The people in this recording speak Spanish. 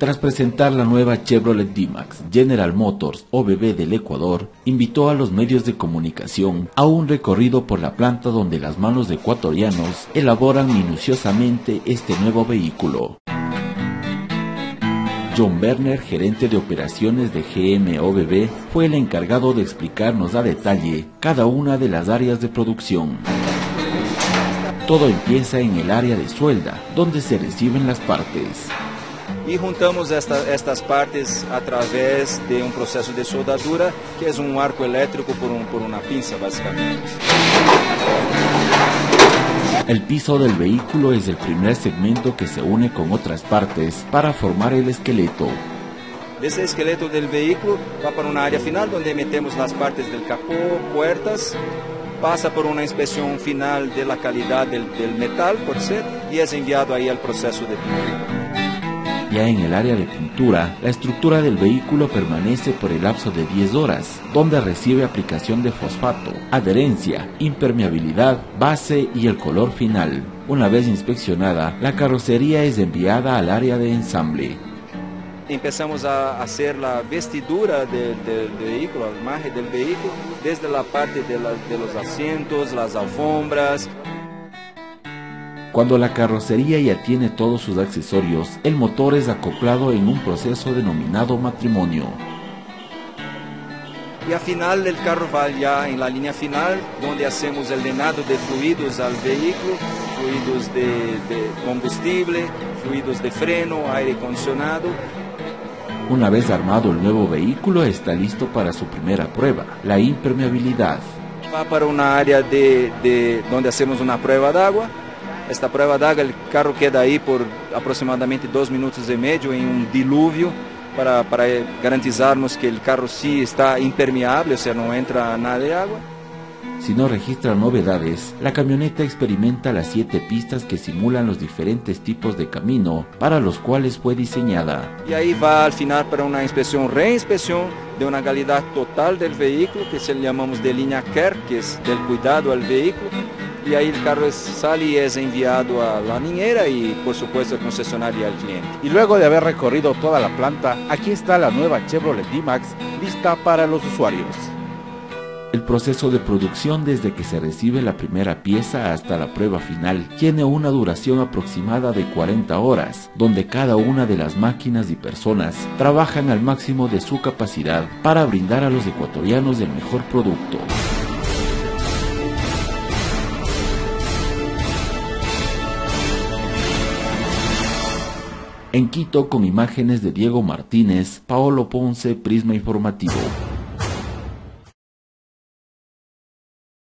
Tras presentar la nueva Chevrolet D-Max, General Motors OBB del Ecuador invitó a los medios de comunicación a un recorrido por la planta donde las manos de ecuatorianos elaboran minuciosamente este nuevo vehículo. John Werner, gerente de operaciones de GM fue el encargado de explicarnos a detalle cada una de las áreas de producción. Todo empieza en el área de suelda, donde se reciben las partes. Y juntamos estas partes a través de un proceso de soldadura, que es un arco eléctrico por, por una pinza, básicamente. El piso del vehículo es el primer segmento que se une con otras partes para formar el esqueleto. Ese esqueleto del vehículo va para una área final donde metemos las partes del capó, puertas, pasa por una inspección final de la calidad del, metal, por ser, y es enviado ahí al proceso de pintura. Ya en el área de pintura, la estructura del vehículo permanece por el lapso de 10 horas, donde recibe aplicación de fosfato, adherencia, impermeabilidad, base y el color final. Una vez inspeccionada, la carrocería es enviada al área de ensamble. Empezamos a hacer la vestidura del, vehículo, el margen del vehículo, desde la parte de los asientos, las alfombras, cuando la carrocería ya tiene todos sus accesorios, el motor es acoplado en un proceso denominado matrimonio. Y al final el carro va ya en la línea final, donde hacemos el llenado de fluidos al vehículo, fluidos de, de combustible, fluidos de freno, aire acondicionado. Una vez armado el nuevo vehículo está listo para su primera prueba, la impermeabilidad. Va para una área de, de donde hacemos una prueba de agua esta prueba d'água, el carro queda ahí por aproximadamente dos minutos y medio en un diluvio para, para garantizarnos que el carro sí está impermeable, o sea, no entra nada de agua. Si no registra novedades, la camioneta experimenta las siete pistas que simulan los diferentes tipos de camino para los cuales fue diseñada. Y ahí va al final para una inspección, reinspección de una calidad total del vehículo, que se llamamos de línea CARE, que es del cuidado al vehículo, y ahí el carro sale y es enviado a la niñera y por supuesto al concesionario y al cliente. Y luego de haber recorrido toda la planta, aquí está la nueva Chevrolet D-Max lista para los usuarios. El proceso de producción desde que se recibe la primera pieza hasta la prueba final tiene una duración aproximada de 40 horas, donde cada una de las máquinas y personas trabajan al máximo de su capacidad para brindar a los ecuatorianos el mejor producto. En Quito, con imágenes de Diego Martínez, Paolo Ponce, Prisma Informativo.